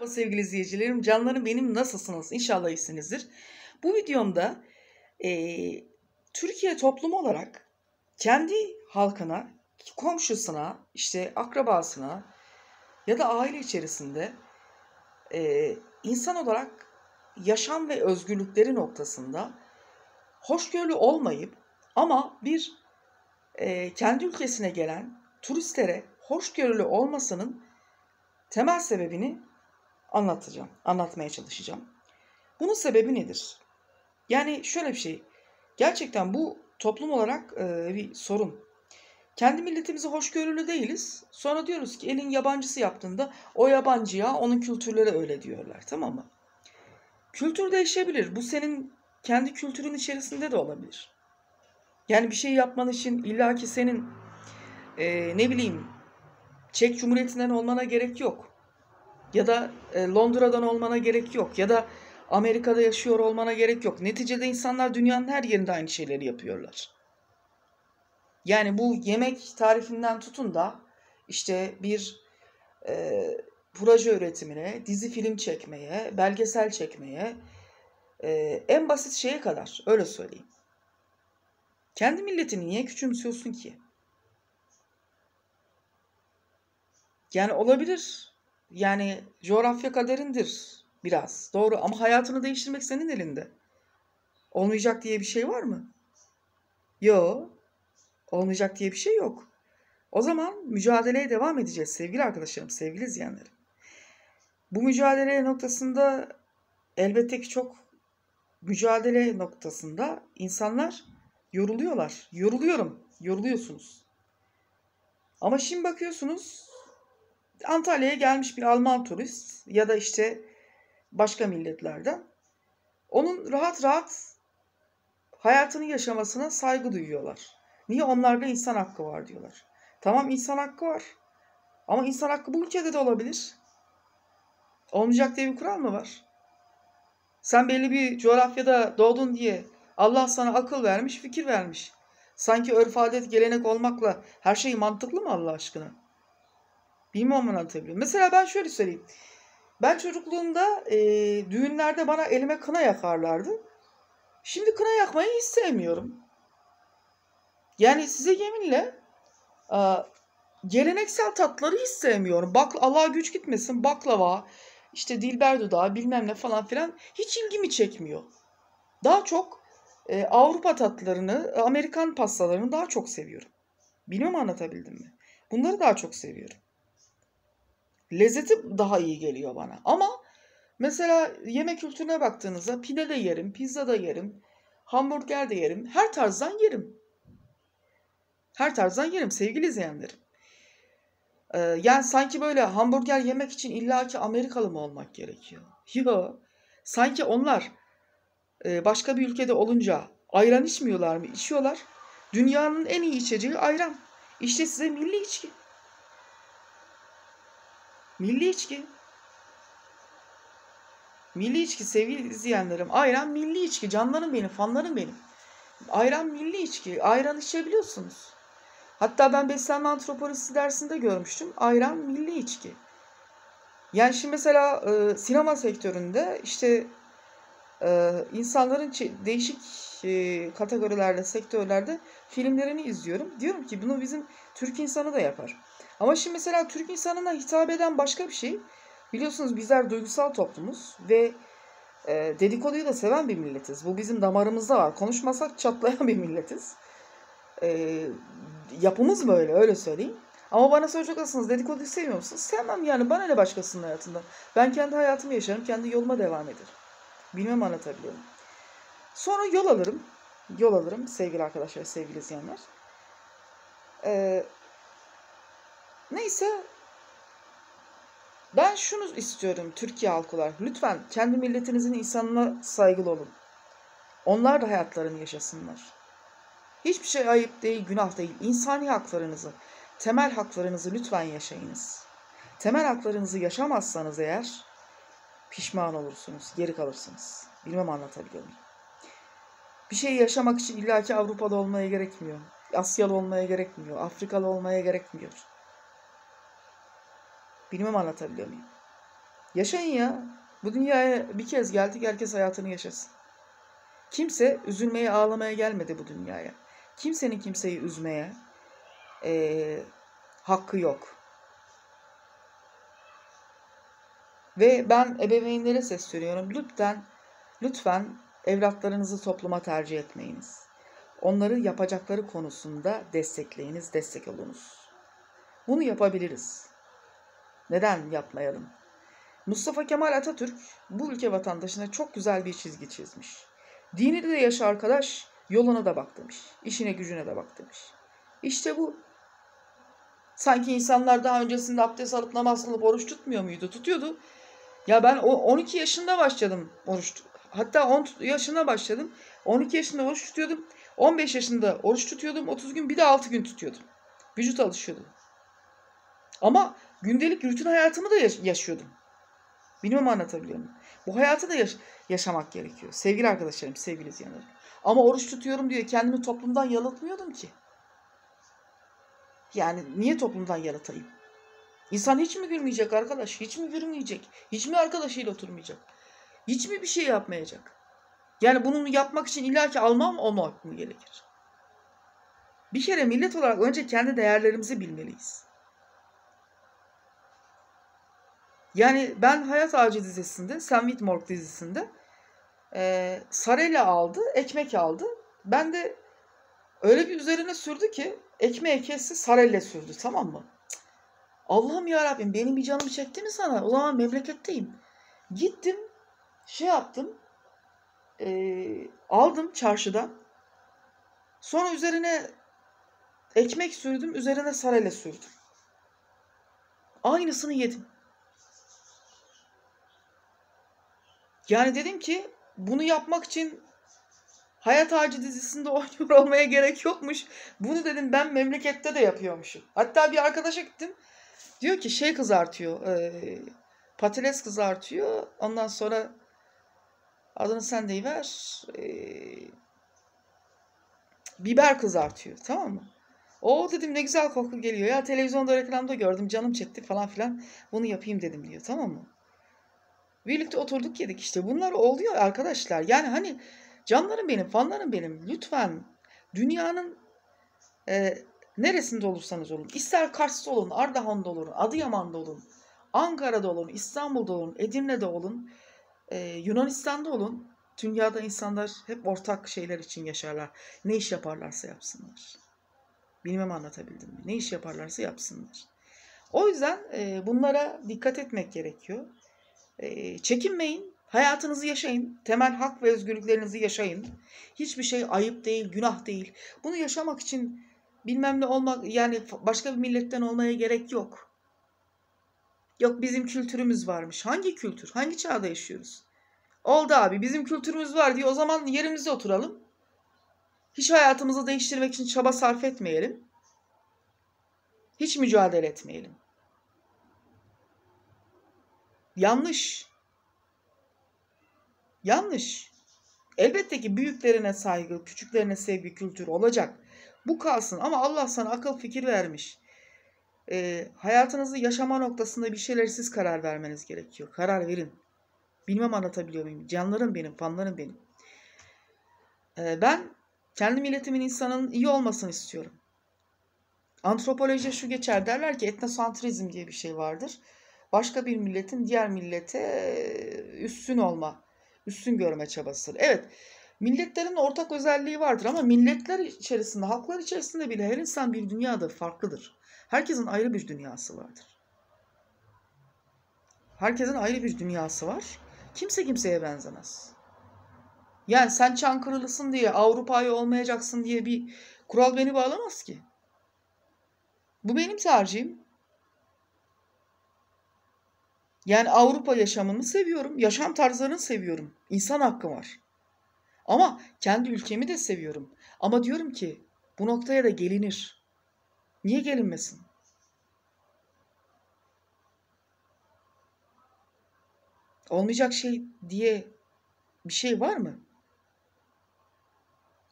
Merhaba sevgili izleyicilerim, canlarım benim nasılsınız? İnşallah iyisinizdir. Bu videomda eee, Türkiye toplumu olarak kendi halkına, komşusuna, işte akrabasına ya da aile içerisinde eee, insan olarak yaşam ve özgürlükleri noktasında hoşgörülü olmayıp ama bir eee, kendi ülkesine gelen turistlere hoşgörülü olmasının temel sebebini anlatacağım, anlatmaya çalışacağım. Bunun sebebi nedir? Yani şöyle bir şey. Gerçekten bu toplum olarak e, bir sorun. Kendi milletimize hoşgörülü değiliz. Sonra diyoruz ki elin yabancısı yaptığında o yabancıya onun kültürleri öyle diyorlar. Tamam mı? Kültür değişebilir. Bu senin kendi kültürün içerisinde de olabilir. Yani bir şey yapman için illaki senin e, ne bileyim Çek Cumhuriyeti'nden olmana gerek yok. Ya da e, Londra'dan olmana gerek yok. Ya da Amerika'da yaşıyor olmana gerek yok. Neticede insanlar dünyanın her yerinde aynı şeyleri yapıyorlar. Yani bu yemek tarifinden tutun da işte bir e, proje üretimine, dizi film çekmeye, belgesel çekmeye, e, en basit şeye kadar öyle söyleyeyim. Kendi milletini niye küçümsüyorsun ki? Yani olabilir. Yani coğrafya kaderindir biraz. Doğru ama hayatını değiştirmek senin elinde. Olmayacak diye bir şey var mı? Yok. Olmayacak diye bir şey yok. O zaman mücadeleye devam edeceğiz sevgili arkadaşlarım, sevgili izleyenlerim. Bu mücadele noktasında elbette ki çok mücadele noktasında insanlar yoruluyorlar. Yoruluyorum. Yoruluyorsunuz. Ama şimdi bakıyorsunuz Antalya'ya gelmiş bir Alman turist ya da işte başka milletlerden onun rahat rahat hayatını yaşamasına saygı duyuyorlar. Niye? Onlarda insan hakkı var diyorlar. Tamam insan hakkı var. Ama insan hakkı bu ülkede de olabilir. Olmayacak diye bir kural mı var? Sen belli bir coğrafyada doğdun diye Allah sana akıl vermiş, fikir vermiş. Sanki örf adet gelenek olmakla her şey mantıklı mı Allah aşkına? Bilmem anlatabiliyor. Mesela ben şöyle söyleyeyim. Ben çocukluğumda e, düğünlerde bana elime kına yakarlardı. Şimdi kına yakmayı hiç sevmiyorum. Yani size yeminle e, geleneksel tatları hiç sevmiyorum. Bak Allah güç gitmesin baklava, işte dilber dudağı bilmem ne falan filan hiç ilgimi çekmiyor. Daha çok e, Avrupa tatlarını, Amerikan pastalarını daha çok seviyorum. Bilmem anlatabildim mi? Bunları daha çok seviyorum lezzeti daha iyi geliyor bana. Ama mesela yemek kültürüne baktığınızda pide de yerim, pizza da yerim, hamburger de yerim. Her tarzdan yerim. Her tarzdan yerim sevgili izleyenlerim. Ee, yani sanki böyle hamburger yemek için illaki Amerikalı mı olmak gerekiyor? Yok. Sanki onlar e, başka bir ülkede olunca ayran içmiyorlar mı? İçiyorlar. Dünyanın en iyi içeceği ayran. İşte size milli içki. Milli içki. Milli içki sevgili izleyenlerim. Ayran milli içki. Canlarım benim, fanlarım benim. Ayran milli içki. Ayran içebiliyorsunuz. Hatta ben beslenme antropolojisi dersinde görmüştüm. Ayran milli içki. Yani şimdi mesela e, sinema sektöründe işte e, insanların değişik e, kategorilerde, sektörlerde filmlerini izliyorum. Diyorum ki bunu bizim Türk insanı da yapar. Ama şimdi mesela Türk insanına hitap eden başka bir şey. Biliyorsunuz bizler duygusal toplumuz ve e, dedikoduyu da seven bir milletiz. Bu bizim damarımızda var. Konuşmasak çatlayan bir milletiz. E, yapımız böyle öyle söyleyeyim. Ama bana soracaksınız dedikoduyu sevmiyor musunuz? Sevmem yani bana ne başkasının hayatında. Ben kendi hayatımı yaşarım, kendi yoluma devam ederim. Bilmem anlatabiliyorum. Sonra yol alırım. Yol alırım sevgili arkadaşlar, sevgili izleyenler. Ee, Neyse ben şunu istiyorum Türkiye halkı olarak. Lütfen kendi milletinizin insanına saygılı olun. Onlar da hayatlarını yaşasınlar. Hiçbir şey ayıp değil, günah değil. İnsani haklarınızı, temel haklarınızı lütfen yaşayınız. Temel haklarınızı yaşamazsanız eğer pişman olursunuz, geri kalırsınız. Bilmem anlatabiliyor muyum? Bir şey yaşamak için illaki Avrupa'da olmaya gerekmiyor. Asyalı olmaya gerekmiyor. Afrikalı olmaya gerekmiyor. Bilmem anlatabiliyor muyum? Yaşayın ya. Bu dünyaya bir kez geldik herkes hayatını yaşasın. Kimse üzülmeye ağlamaya gelmedi bu dünyaya. Kimsenin kimseyi üzmeye e, hakkı yok. Ve ben ebeveynlere sesleniyorum. Lütfen, lütfen evlatlarınızı topluma tercih etmeyiniz. Onları yapacakları konusunda destekleyiniz, destek olunuz. Bunu yapabiliriz. Neden yapmayalım? Mustafa Kemal Atatürk bu ülke vatandaşına çok güzel bir çizgi çizmiş. Dini de yaşa arkadaş, yoluna da bak demiş. İşine gücüne de bak demiş. İşte bu. Sanki insanlar daha öncesinde abdest alıp namaz kılıp oruç tutmuyor muydu? Tutuyordu. Ya ben 12 yaşında başladım oruç. Hatta 10 yaşında başladım. 12 yaşında oruç tutuyordum. 15 yaşında oruç tutuyordum. 30 gün bir de 6 gün tutuyordum. Vücut alışıyordu. Ama gündelik rutin hayatımı da yaşıyordum. Bilmem anlatabiliyor muyum? Bu hayatı da yaş- yaşamak gerekiyor. Sevgili arkadaşlarım, sevgili izleyenlerim. Ama oruç tutuyorum diye kendimi toplumdan yalıtmıyordum ki. Yani niye toplumdan yalıtayım? İnsan hiç mi gülmeyecek arkadaş? Hiç mi gülmeyecek? Hiç mi arkadaşıyla oturmayacak? Hiç mi bir şey yapmayacak? Yani bunu yapmak için illaki almam olmak mı gerekir? Bir kere millet olarak önce kendi değerlerimizi bilmeliyiz. Yani ben Hayat Ağacı dizisinde, Sam Whitmore dizisinde e, sarayla aldı, ekmek aldı. Ben de öyle bir üzerine sürdü ki ekmeği kesti sarayla sürdü tamam mı? Allah'ım ya Rabbim benim bir canımı çekti mi sana? O zaman memleketteyim. Gittim şey yaptım e, aldım çarşıdan. Sonra üzerine ekmek sürdüm. Üzerine sarayla sürdüm. Aynısını yedim. Yani dedim ki bunu yapmak için Hayat Ağacı dizisinde oynuyor olmaya gerek yokmuş. Bunu dedim ben memlekette de yapıyormuşum. Hatta bir arkadaşa gittim. Diyor ki şey kızartıyor. E, patates kızartıyor. Ondan sonra adını sen deyiver. E, biber kızartıyor. Tamam mı? O dedim ne güzel koku geliyor. Ya televizyonda reklamda gördüm. Canım çekti falan filan. Bunu yapayım dedim diyor. Tamam mı? Birlikte oturduk yedik işte. Bunlar oluyor arkadaşlar. Yani hani canlarım benim, fanlarım benim. Lütfen dünyanın e, neresinde olursanız olun. İster Kars'ta olun, Ardahan'da olun, Adıyaman'da olun, Ankara'da olun, İstanbul'da olun, Edirne'de olun, e, Yunanistan'da olun. Dünyada insanlar hep ortak şeyler için yaşarlar. Ne iş yaparlarsa yapsınlar. Bilmem anlatabildim mi? Ne iş yaparlarsa yapsınlar. O yüzden e, bunlara dikkat etmek gerekiyor. Çekinmeyin. Hayatınızı yaşayın. Temel hak ve özgürlüklerinizi yaşayın. Hiçbir şey ayıp değil, günah değil. Bunu yaşamak için bilmem ne olmak yani başka bir milletten olmaya gerek yok. Yok bizim kültürümüz varmış. Hangi kültür? Hangi çağda yaşıyoruz? Oldu abi bizim kültürümüz var diye o zaman yerimizde oturalım. Hiç hayatımızı değiştirmek için çaba sarf etmeyelim. Hiç mücadele etmeyelim. Yanlış. Yanlış. Elbette ki büyüklerine saygı, küçüklerine sevgi kültürü olacak. Bu kalsın ama Allah sana akıl fikir vermiş. Ee, hayatınızı yaşama noktasında bir şeyler siz karar vermeniz gerekiyor. Karar verin. Bilmem anlatabiliyor muyum? Canlarım benim, fanlarım benim. Ee, ben kendi milletimin insanın iyi olmasını istiyorum. Antropolojide şu geçer derler ki etnosantrizm diye bir şey vardır. Başka bir milletin diğer millete üstün olma, üstün görme çabasıdır. Evet, milletlerin ortak özelliği vardır ama milletler içerisinde, halklar içerisinde bile her insan bir dünyadır, farklıdır. Herkesin ayrı bir dünyası vardır. Herkesin ayrı bir dünyası var. Kimse kimseye benzemez. Yani sen Çankırılısın diye Avrupa'yı olmayacaksın diye bir kural beni bağlamaz ki. Bu benim tercihim. Yani Avrupa yaşamını seviyorum. Yaşam tarzlarını seviyorum. İnsan hakkı var. Ama kendi ülkemi de seviyorum. Ama diyorum ki bu noktaya da gelinir. Niye gelinmesin? Olmayacak şey diye bir şey var mı?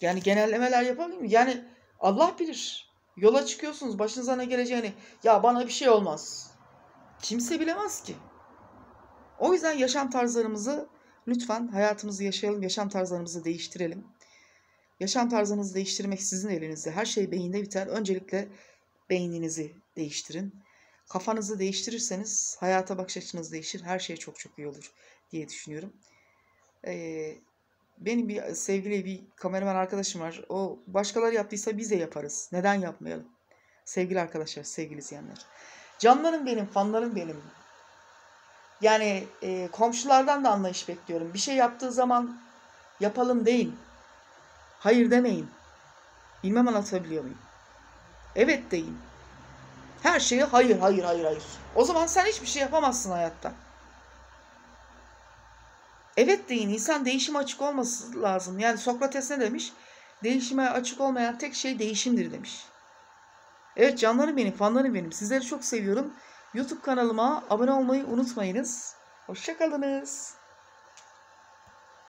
Yani genellemeler yapabilir mi? Yani Allah bilir. Yola çıkıyorsunuz başınıza ne geleceğini. Ya bana bir şey olmaz. Kimse bilemez ki. O yüzden yaşam tarzlarımızı lütfen hayatımızı yaşayalım, yaşam tarzlarımızı değiştirelim. Yaşam tarzınızı değiştirmek sizin elinizde. Her şey beyinde biter. Öncelikle beyninizi değiştirin. Kafanızı değiştirirseniz hayata bakış açınız değişir. Her şey çok çok iyi olur diye düşünüyorum. Ee, benim bir sevgili bir kameraman arkadaşım var. O başkaları yaptıysa biz de yaparız. Neden yapmayalım? Sevgili arkadaşlar, sevgili izleyenler. Canlarım benim, fanlarım benim. Yani e, komşulardan da anlayış bekliyorum. Bir şey yaptığı zaman yapalım deyin. Hayır demeyin. Bilmem anlatabiliyor muyum? Evet deyin. Her şeye hayır, hayır, hayır, hayır. O zaman sen hiçbir şey yapamazsın hayatta. Evet deyin. İnsan değişime açık olması lazım. Yani Sokrates ne demiş? Değişime açık olmayan tek şey değişimdir demiş. Evet canlarım benim, fanlarım benim. Sizleri çok seviyorum. YouTube kanalıma abone olmayı unutmayınız. Hoşçakalınız.